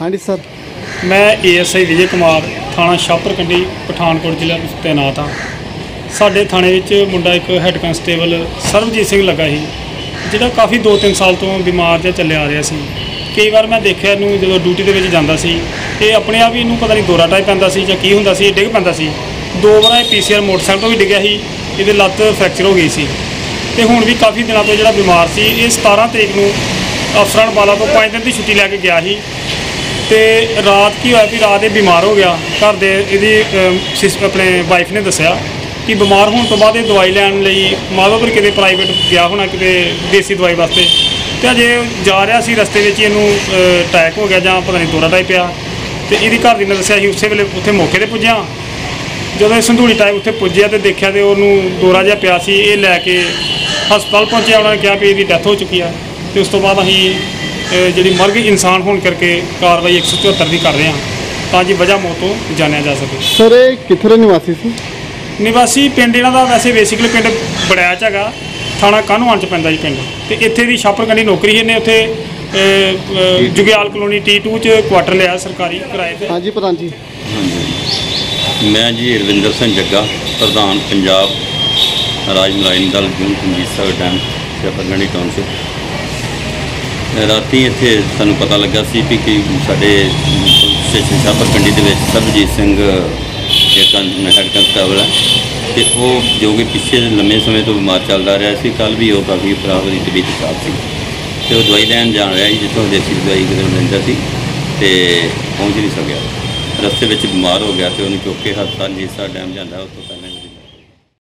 ਹਾਂਜੀ ਸਰ। ਮੈਂ ਏਐਸਆਈ ਵਿਜੇ ਕੁਮਾਰ, ਥਾਣਾ ਸ਼ਾਹਪੁਰਕੰਡੀ ਪਠਾਨਕੋਟ ਜ਼ਿਲ੍ਹਾ ਵਿੱਚ ਤੈਨਾਤ ਹਾਂ। ਸਾਡੇ ਥਾਣੇ ਵਿੱਚ ਮੁੰਡਾ ਇੱਕ ਹੈੱਡ ਕਾਂਸਟੇਬਲ ਸਰਬਜੀਤ ਸਿੰਘ ਲੱਗਾ ਸੀ, ਜਿਹੜਾ ਕਾਫੀ 2-3 ਸਾਲ ਤੋਂ ਬਿਮਾਰ ਜਿਹਾ ਚੱਲਿਆ ਆ ਰਿਹਾ ਸੀ। ਕਈ ਵਾਰ ਮੈਂ ਦੇਖਿਆ ਇਹਨੂੰ ਜਦੋਂ ਡਿਊਟੀ ਦੇ ਵਿੱਚ ਜਾਂਦਾ ਸੀ, ਇਹ ਆਪਣੇ ਆਪ ਹੀ ਇਹਨੂੰ ਪਤਾ ਨਹੀਂ ਦੋਰਾ ਟਾਈਪ ਪੈਂਦਾ ਸੀ ਜਾਂ ਕੀ ਹੁੰਦਾ ਸੀ, ਇਹ ਡਿੱਗ ਪੈਂਦਾ ਸੀ। ਦੋ ਵਾਰ ਇਹ ਪੀਸੀਆਰ ਮੋਟਰਸਾਈਕਲ ਤੋਂ ਵੀ ਡਿੱਗਿਆ ਸੀ, ਇਹਦੇ ਲੱਤ ਫ੍ਰੈਕਚਰ ਹੋ ਗਈ ਸੀ। ਤੇ ਹੁਣ ਵੀ ਕਾਫੀ ਦਿਨਾਂ ਤੋਂ ਜਿਹੜਾ ਬਿਮਾਰ ਸੀ, ਇਹ 17 ਤਰੀਕ ਨੂੰ ਅਫਸਰਾਂ ਵਾਲਾ ਤੋਂ 5 ਦਿਨ ਦੀ ਛੁੱਟੀ ਲੈ ਕੇ ਗਿਆ ਸੀ। ਤੇ ਰਾਤ ਕੀ ਹੋਇਆ ਵੀ ਰਾਤ ਇਹ ਬਿਮਾਰ ਹੋ ਗਿਆ। ਘਰ ਦੇ ਇਹਦੀ ਸਿਸ ਆਪਣੇ ਵਾਈਫ ਨੇ ਦੱਸਿਆ ਕਿ ਬਿਮਾਰ ਹੋਣ ਤੋਂ ਬਾਅਦ ਇਹ ਦਵਾਈ ਲੈਣ ਲਈ ਮਾਧੋਪੁਰ ਕਿਤੇ ਪ੍ਰਾਈਵੇਟ ਗਿਆ ਹੋਣਾ, ਕਿਤੇ ਦੇਸੀ ਦਵਾਈ ਵਾਸਤੇ। ਤੇ ਅਜੇ ਜਾ ਰਿਹਾ ਸੀ, ਰਸਤੇ ਵਿੱਚ ਹੀ ਇਹਨੂੰ ਅਟੈਕ ਹੋ ਗਿਆ ਜਾਂ ਪਤਾ ਨਹੀਂ ਦੋਰਾ ਟਾਈਪ ਪਿਆ ਤੇ ਇਹਦੀ ਘਰ ਦੀ ਨੇ ਦੱਸਿਆ ਸੀ, ਉਸੇ ਵੇਲੇ ਉੱਥੇ ਮੌਕੇ ਤੇ ਪੁੱਜਿਆ। ਜਦੋਂ ਇਹ ਸੰਧੂਲੀ ਟਾਈਪ ਉੱਥੇ ਪੁੱਜਿਆ ਤੇ ਦੇਖਿਆ ਤੇ ਉਹਨੂੰ ਦੋਰਾ ਜਿਹਾ ਪਿਆ ਸੀ, ਇਹ ਲੈ ਕੇ ਹਸਪਤਾਲ ਪਹੁੰਚਿਆ, ਉਹਨਾਂ ਨੇ ਕਿਹਾ ਵੀ ਇਹਦੀ ਡੈਥ ਹੋ ਚੁੱਕੀ ਆ। ਤੇ ਉਸ ਤੋਂ ਬਾਅਦ ਅਸੀਂ ਜਿਹੜੀ ਮਰਗ ਇਨਸਾਨ ਹੋਣ ਕਰਕੇ ਕਾਰਵਾਈ 174 ਦੀ ਕਰ ਰਹੇ ਹਾਂ ਤਾਂ ਜੀ ਵਜ੍ਹਾ ਮੌਤ ਤੋਂ ਜਾਣਿਆ ਜਾ ਸਕੇ। ਸਰ ਇਹ ਕਿੱਥੇ ਦੇ ਨਿਵਾਸੀ ਸੀ? ਨਿਵਾਸੀ ਪਿੰਡ ਇਹਨਾਂ ਦਾ ਵੈਸੇ ਬੇਸਿਕਲੀ ਪਿੰਡ ਬੜਿਆ 'ਚ ਹੈਗਾ ਥਾਣਾ ਕਾਹਨੂੰਵਾਨ ਚ ਪੈਂਦਾ ਜੀ ਪਿੰਡ। ਤੇ ਇੱਥੇ ਦੀ ਛਾਪਰਕੰਡੀ ਨੌਕਰੀ ਇਹਨੇ ਉੱਥੇ ਜੁਗਿਆਲ ਕਲੋਨੀ T2 ਚ ਕੁਆਟਰ ਲਿਆ ਸਰਕਾਰੀ ਕਿਰਾਏ ਤੇ। ਹਾਂਜੀ ਪ੍ਰਧਾਨ ਜੀ। ਮੈਂ ਜੀ ਰਵਿੰਦਰ ਸਿੰਘ ਜੱਗਾ ਪ੍ਰਧਾਨ ਪੰਜਾਬ ਰਾਜ ਮਲਾਇਨ ਦਲ ਜੂਨ ਸਾਹਿਬ ਡੈਮ ਸ਼ਾਪਰਗੜੀ ਟਾਊਨਸ਼ਿਪ ਰਾਤੀ ਇੱਥੇ ਸਾਨੂੰ ਪਤਾ ਲੱਗਾ ਸੀ ਵੀ ਕਿ ਸਾਡੇ ਸਟੇਸ਼ਨ ਸ਼ਾਪਰਕੰਡੀ ਦੇ ਵਿੱਚ ਸਰਬਜੀਤ ਸਿੰਘ ਇੱਕ ਹੈਡ ਕੰਸਟੇਬਲ ਹੈ ਤੇ ਉਹ ਜੋ ਕਿ ਪਿੱਛੇ ਲੰਮੇ ਸਮੇਂ ਤੋਂ ਬਿਮਾਰ ਚੱਲਦਾ ਰਿਹਾ ਸੀ ਕੱਲ ਵੀ ਉਹ ਕਾਫੀ ਖਰਾਬ ਦੀ ਤਬੀਅਤ ਖਰਾਬ ਸੀ। ਤੇ ਉਹ ਦਵਾਈ ਲੈਣ ਜਾਣ ਰਿਹਾ ਸੀ, ਜਿੱਥੋਂ ਦੇਸੀ ਦਵਾਈ ਕਿਤੇ ਲੈਂਦਾ ਸੀ ਤੇ ਪਹੁੰਚ ਨਹੀਂ ਸਕਿਆ। ਰਸਤੇ ਵਿੱਚ ਬਿਮਾਰ ਹੋ ਗਿਆ ਤੇ ਉਹਨੂੰ ਚੁੱਕ ਕੇ ਹਸਪਤਾਲ, ਜੀਸਾ ਡੈਮ ਜਾਂਦਾ ਉਸ